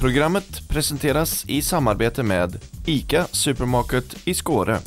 Programmet presenteras i samarbete med ICA Supermarket i Skåre.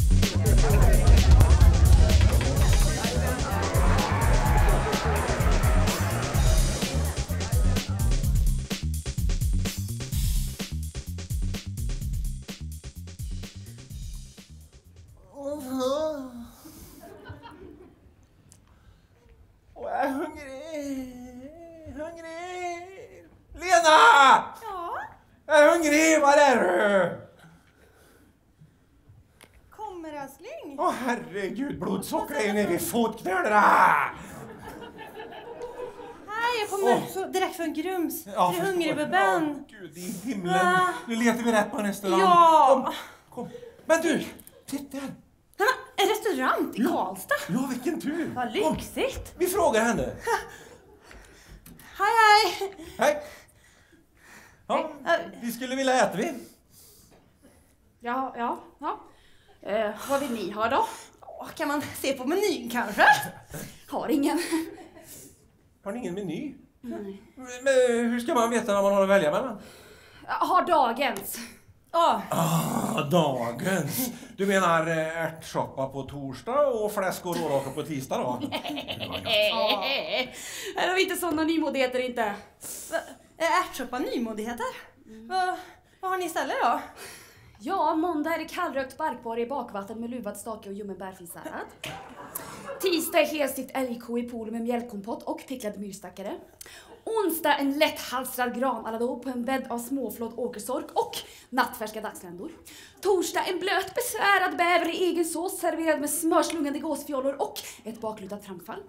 Herregud, blodsockret är nere i fotknölarna! Hej, jag kommer Åh. så direkt från Grums. Ja, är du hungrig bebben? Ja, Gud i himlen. Va? Nu letar vi rätt på en restaurang. Ja. Kom, kom. Men du, titta här. Nej, en restaurang i Karlstad? Ja, vilken tur. Vad Kom, lyxigt. Vi frågar henne. Hej, hej. Hej. Ja, vi skulle vilja äta vi. Ja, ja, ja. Eh, vad vill ni ha då? Kan man se på menyn kanske? Har ingen. Har ni ingen meny? Nej. Men hur ska man veta vad man har att välja mellan? Har dagens. Ja, Ah, dagens. Du menar eh, ärtsoppa på torsdag och fläsk och råraka på tisdag då? Är de inte sådana nymodigheter inte? är ärtsoppa nymodigheter? Vad, vad har ni istället då? Ja, måndag är det kallrökt barkborre i bakvatten med luvad stake och ljummen bärfinsallad. Tisdag är helstekt älgko i pool med mjölkkompott och picklad myrstackare. Onsdag en lätthalstrad granalado på en bädd av småflådd åkersork och nattfärska dagsländor. Torsdag en blöt besvärad bäver i egen sås serverad med smörslungande gåsfjollor och ett baklutat framfall.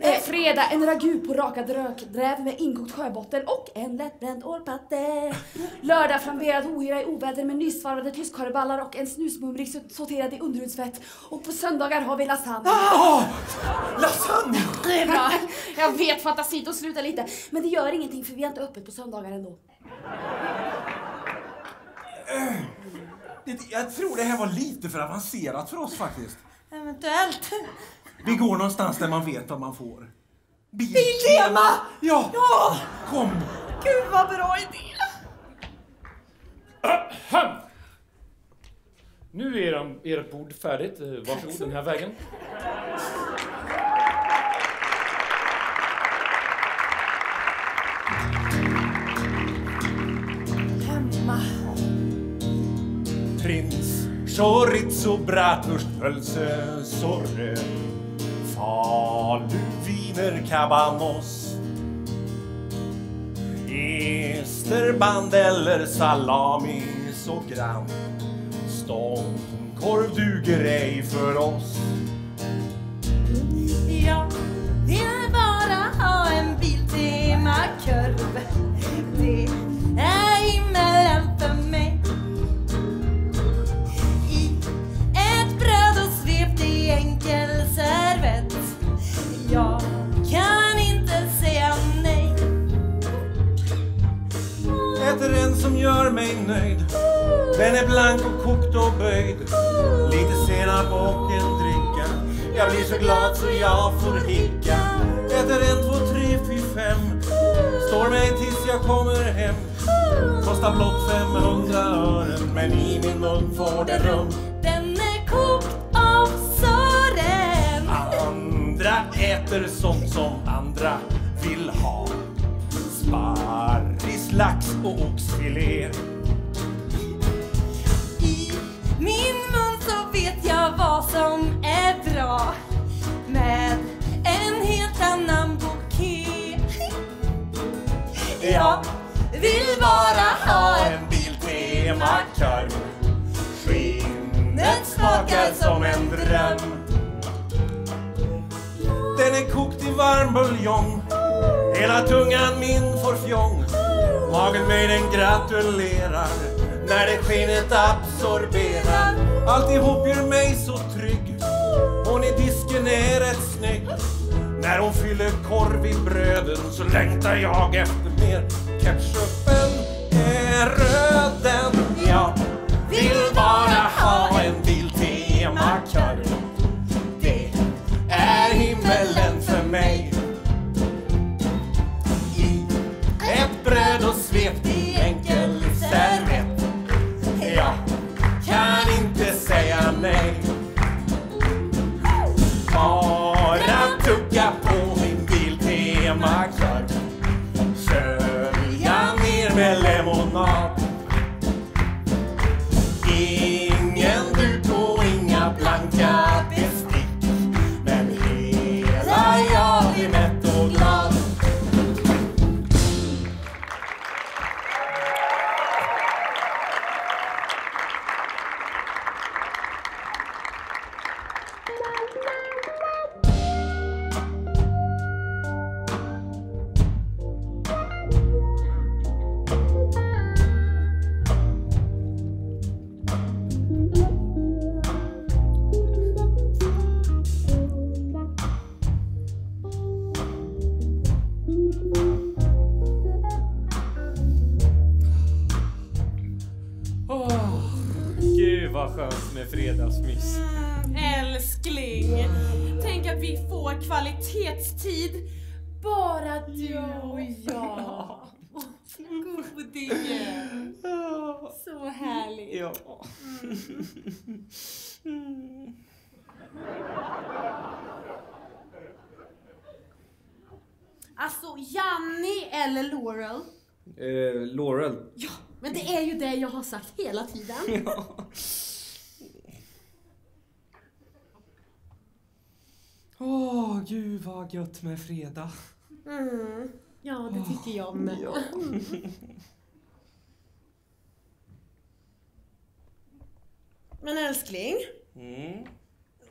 Eh, fredag en ragu på rakad rökdräv med inkokt sjöbotten och en lättbränd ålpatte. Lördag flamberad ohyra i oväder med nysvarvade tyskkorvballar och en snusmumrik sorterad i underhudsfett. Och på söndagar har vi lasagne. Ah, lasagne! Det är bra. Jag vet fantasi, då sluta lite. Men det gör ingenting för vi är inte öppet på söndagar ändå. Jag tror det här var lite för avancerat för oss faktiskt. Eventuellt. Vi går någonstans där man vet vad man får. Biltema! Ja! Ja! Kom! Gud vad bra idé! Ahem. Nu är ert bord färdigt. Eh, Varsågod den här vägen. Chorizo, bratwurst, pölse, sorre. Falu, viner, cabanos Esterband eller salami så grann. Stångkorv duger ej för oss. Ja, ja. Mig nöjd. Den är blank och kokt och böjd. Lite senap och en dricka. Jag blir så glad så jag får hicka. Äter en, två, tre, fyra, fem. Står mig tills jag kommer hem. Kostar blott 500 ören Men i min mun får det rum. Den är kokt av Sören. Andra äter sånt som andra vill ha. Sparris, lax och oxfilé min mun så vet jag vad som är bra. Med en helt annan bouquet. Jag vill bara ha en Biltema-korv Skinnet smakar som en dröm. Den är kokt i varm buljong. Hela tungan min får fjong. Magen mig den gratulerar. När det skinnet absorberar Alltihop gör mig så trygg. Hon i disken är rätt snygg. När hon fyller korv i bröden så längtar jag efter mer. Ketchupen är röd den Jag vill bara ha en Biltema-korv vi får kvalitetstid. Bara du och jag. Godingen. Så härligt. Ja. Alltså, Janni eller Laurel? Eh, Laurel. Ja, men det är ju det jag har sagt hela tiden. Ja. Åh, gud vad gött med fredag. Mm. Ja, det tycker jag med. Ja. Men älskling, Mm.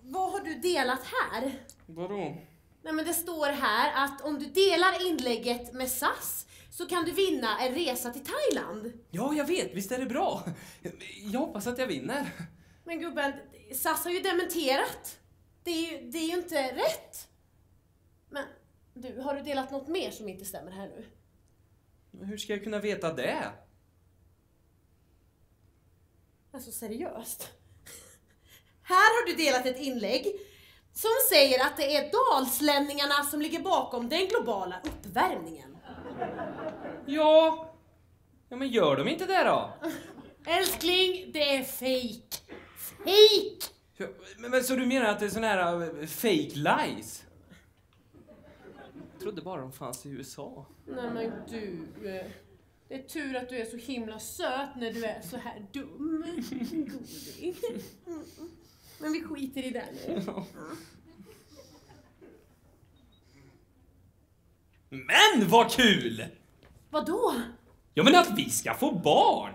vad har du delat här? Vadå? Nej men det står här att om du delar inlägget med SAS så kan du vinna en resa till Thailand. Ja, jag vet. Visst är det bra? Jag hoppas att jag vinner. Men gubben, SAS har ju dementerat. Det är ju, det är ju inte rätt. Men du, har du delat något mer som inte stämmer här nu? Men Hur ska jag kunna veta det? Alltså seriöst. Här har du delat ett inlägg som säger att det är dalslänningarna som ligger bakom den globala uppvärmningen. Ja. Ja, men gör de inte det då? Älskling, det är fake. Fake! Men, men så du menar att det är sån här eh, fake lies? Jag trodde bara de fanns i USA. Nej men du. eh, Det är tur att du är så himla söt när du är så här dum. Goding. Mm. Men vi skiter i det nu. Men vad kul! Vadå? Ja men att vi ska få barn!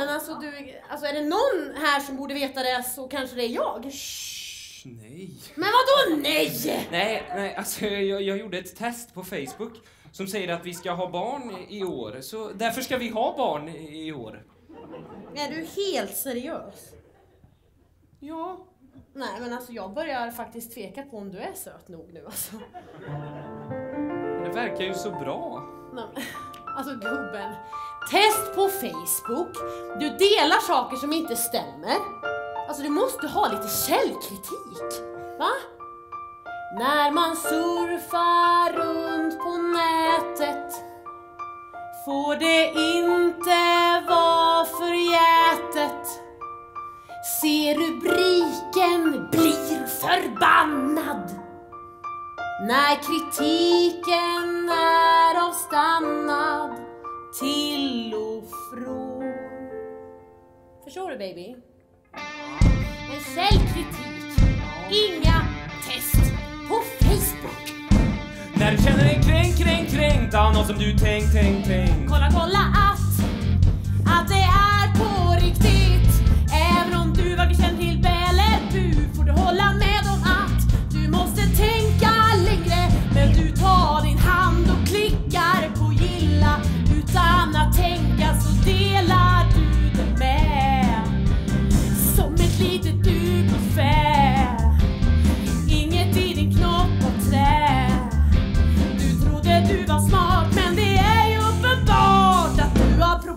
Men alltså du, alltså är det någon här som borde veta det så kanske det är jag. Shh, nej. Men vadå nej? Nej, nej, alltså jag, jag gjorde ett test på Facebook som säger att vi ska ha barn i år, så därför ska vi ha barn i år. Är du helt seriös? Ja. Nej men alltså jag börjar faktiskt tveka på om du är söt nog nu alltså. Det verkar ju så bra. Nej, alltså gubben. Test på Facebook. Du delar saker som inte stämmer. Alltså du måste ha lite källkritik. Va? När man surfar runt på nätet får det inte vara förgätet. Se rubriken, blir förbannad. När kritiken är avstannad till och från. Förstår du baby? En källkritik, inga test på Facebook. När du känner dig kränkt, kränkt, kränkt av något som du tänkt, tänkt, tänkt. Kolla, kolla att,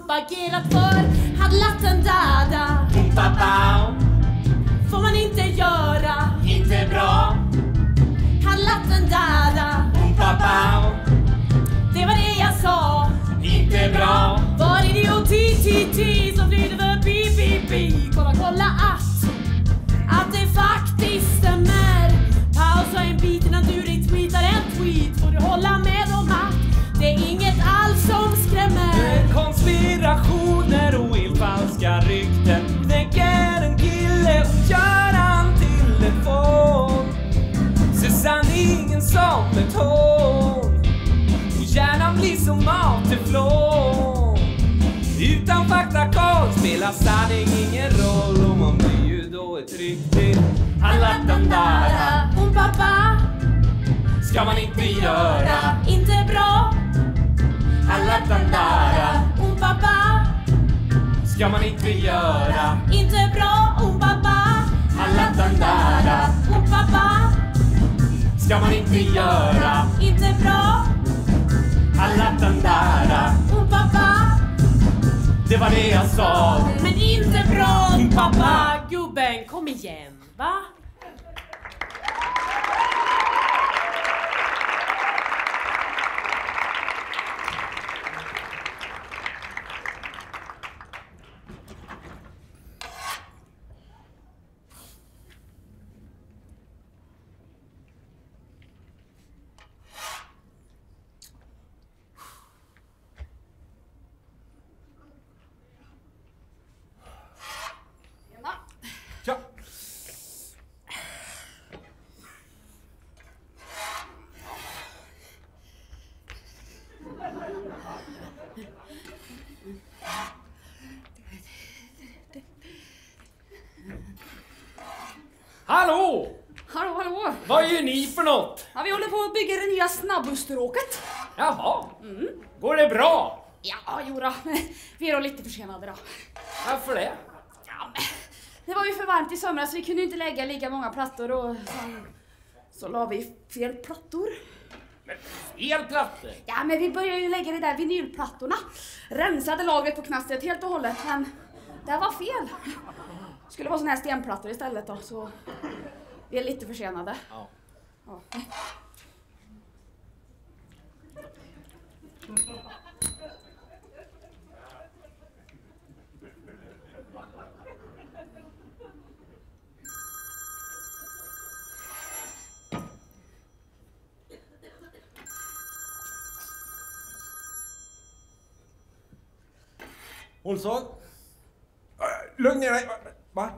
propagerat för hadlatten dada. Pappa, Får man inte göra inte bra. hadlatten dada. Pappa, Det var det jag sa. inte bra. Var idioti ti ti som flyger för bi bi bi. Kolla kolla att att det faktiskt stämmer. Pausa en bit innan du retweetar en tweet. Får du hålla med spelar sanning ingen roll och man blir ju då ett riktigt Hallatandara. Om pappa ska man inte göra. inte bra. Hallatandara. Om pappa ska man inte göra. inte bra. Om pappa Hallatandara. Om pappa. Ska man inte göra. Inte bra. Hallatandara. Om var det jag sa men inte bra pappa Gubben, kom igen, va? Hallå! Hallå, hallå! Vad gör ni för något? Ja, vi håller på att bygga det nya snabbusstråket. Jaha. Går det bra? Ja, jodå. Vi är då lite försenade då. Varför det? Ja, men det var ju för varmt i somras så vi kunde inte lägga lika många plattor och sen så la vi fel plattor. Fel plattor? Ja, men vi började ju lägga de där vinylplattorna. Rensade lagret på knastret helt och hållet, men det var fel. Skulle vara såna här stenplattor istället då, så vi är lite försenade. Ja. Ja. Olsson? Äh, Lugn ner dig. Va?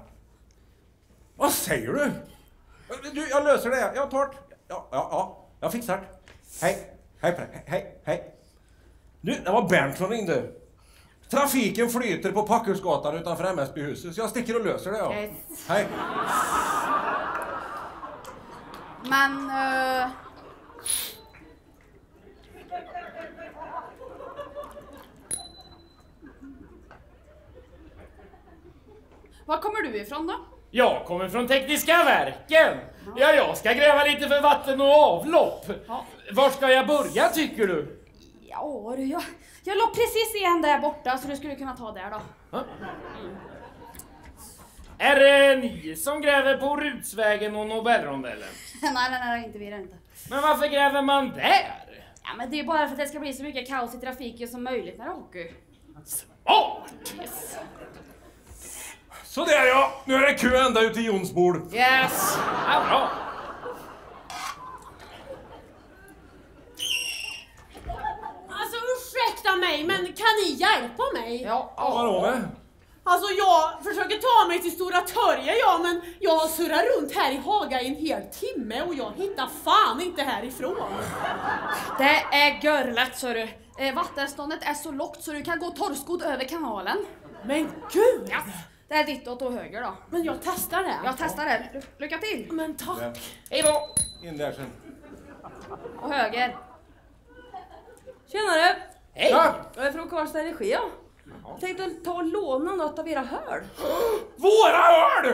Vad säger du? du? Jag löser det. Jag tar. Ja, ja, ja. Jag fixar det. Hej. Hej på dig. Hej, hej. Du, det var Bernt som ringde. Trafiken flyter på Packhusgatan utanför MSB-huset så jag sticker och löser det. Ja. Yes. Hej. Men... eh, Var kommer du ifrån då? Jag kommer från Tekniska verken. Ja, jag ska gräva lite för vatten och avlopp. Ja. Var ska jag börja tycker du? Ja du, jag, jag la precis en där borta så du skulle kunna ta där då. Är det ni som gräver på Rutsvägen och Nobelrondellen? nej, nej, nej, inte vi det inte. Men varför gräver man där? Ja, men det är bara för att det ska bli så mycket kaos i trafiken som möjligt när är hockey. Smart! Yes. Så där ja. Nu är det kö ända ut till Jonsbord. Yes! Ja, bra. Alltså ursäkta mig, men kan ni hjälpa mig? Ja, Vadå med? Alltså jag försöker ta mig till Stora Törje ja, men jag surrar runt här i Haga i en hel timme och jag hittar fan inte härifrån. Det är görlätt så du. Eh, vattenståndet är så lågt så du kan gå torrskodd över kanalen. Men gud! Ja. Det är ditåt och höger då. Men jag testar det. Jag testar det. Ly- Lycka till! Men tack. Hej då! In där sen. Och höger. Tjenare! Hej! Ja. Jag är från Karlstad Energi ja. Tänkte ta och låna något av era hörn. Våra öl!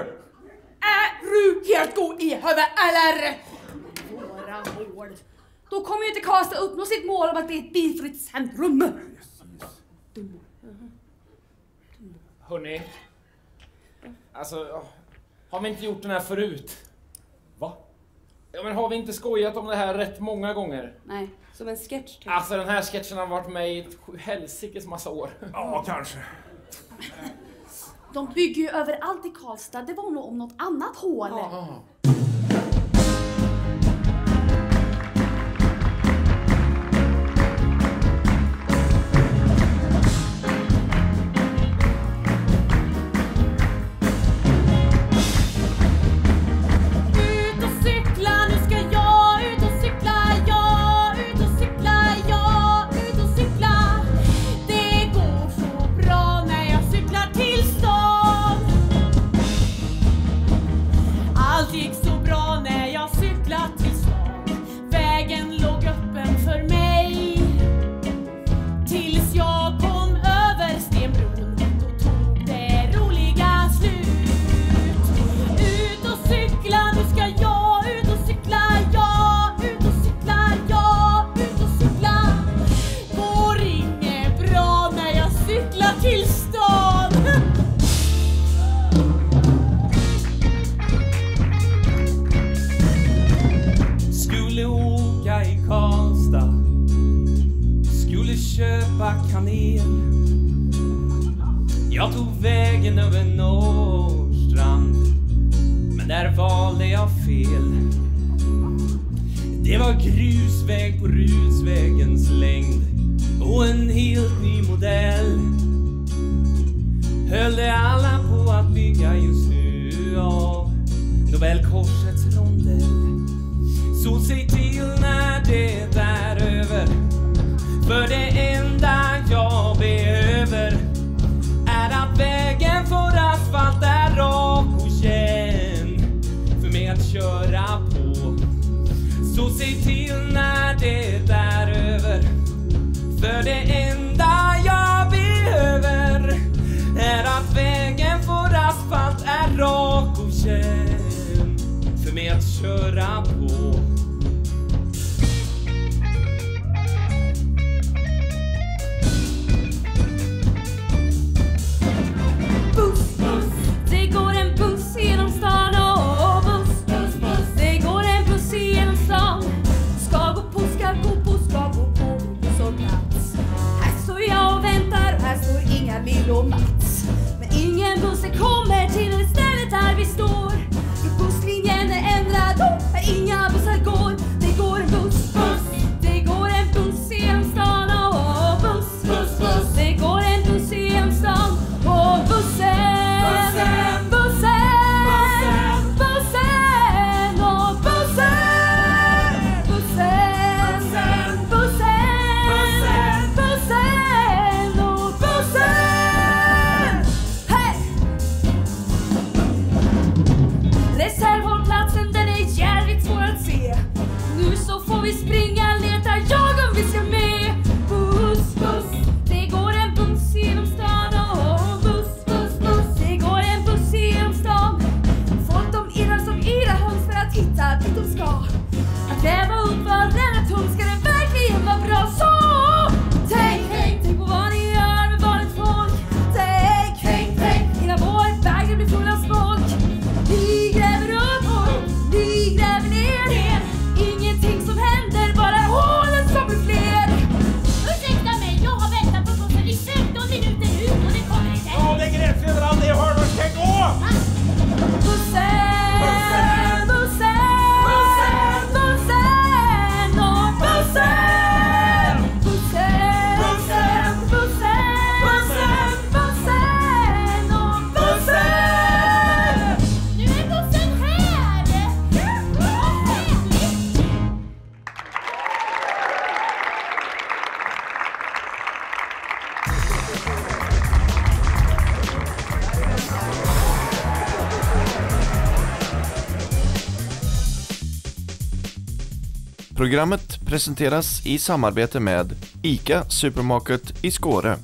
Är du helt god i huvudet eller? Våra hål. Då kommer ju inte Karlstad uppnå sitt mål om att bli ett bilfritt centrum. Hörni. Alltså, har vi inte gjort den här förut? Va? Ja, men har vi inte skojat om det här rätt många gånger? Nej. Som en sketch typ. Alltså den här sketchen har varit med i ett sju- helsikes massa år. Ja, kanske. De bygger ju överallt i Karlstad. Det var nog om något annat hål. Ut som för mig att köra på. presenteras i samarbete med ICA Supermarket i Skåre.